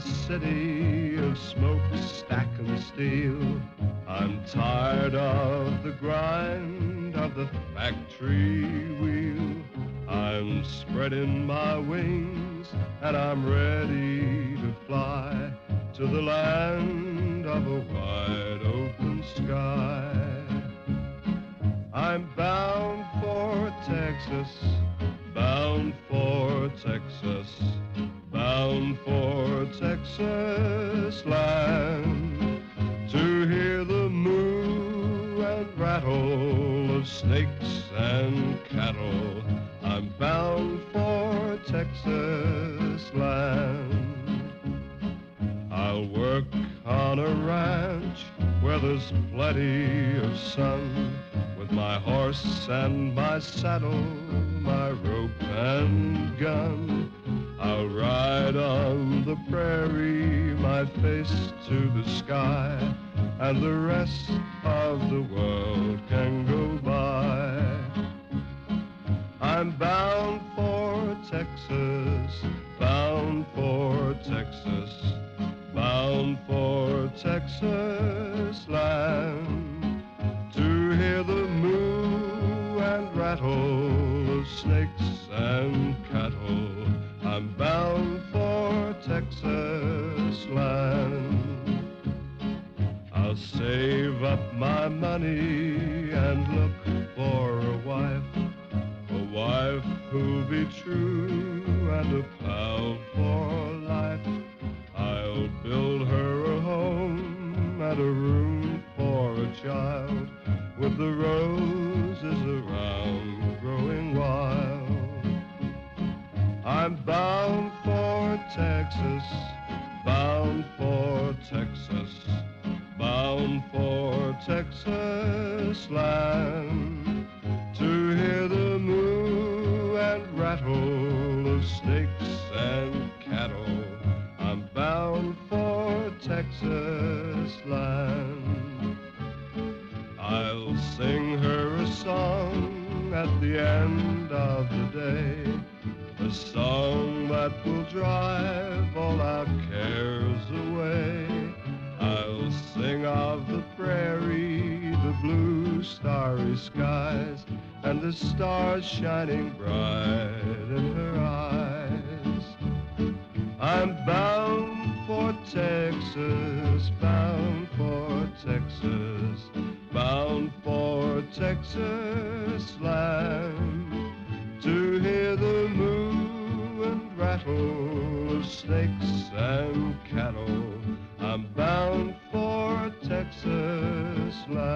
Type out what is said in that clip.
city of smokestack and steel. I'm tired of the grind of the factory wheel. I'm spreading my wings and I'm ready to fly to the land of a wide open sky. I'm bound for Texas, bound for Texas, bound for Texas land to hear the moo and rattle of snakes and cattle. I'm bound for Texas land. I'll work on a ranch where there's plenty of sun with my horse and my saddle, my rope and gun. I'll ride on prairie, my face to the sky, and the rest of the world can go by. I'm bound for Texas, bound for Texas, bound for Texas land to hear the moo and rattle of snakes and cattle. I'm bound Texas land. I'll save up my money and look for a wife, a wife who'll be true and a pal for life. I'll build her a home and a room for a child with the roses around growing wild. I'm bound Texas, bound for Texas, bound for Texas land to hear the moo and rattle of snakes and cattle. I'm bound for Texas land. I'll sing her a song at the end of the day. A song that will drive all our cares away. I'll sing of the prairie, the blue starry skies, and the stars shining bright in her eyes. I'm bound for Texas, bound for Texas, bound for Texas land rattle of snakes and cattle. I'm bound for Texas land.